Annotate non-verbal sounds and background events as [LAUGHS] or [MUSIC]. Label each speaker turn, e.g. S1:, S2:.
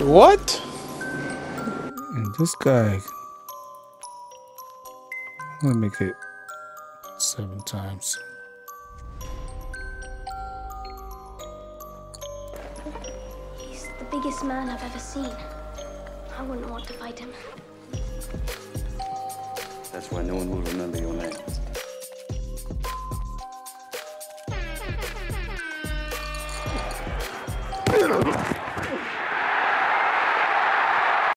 S1: What?
S2: And this guy. Let me make it seven times.
S3: He's the biggest man I've ever seen. I wouldn't want to fight him.
S4: That's why no one will remember your name. [LAUGHS]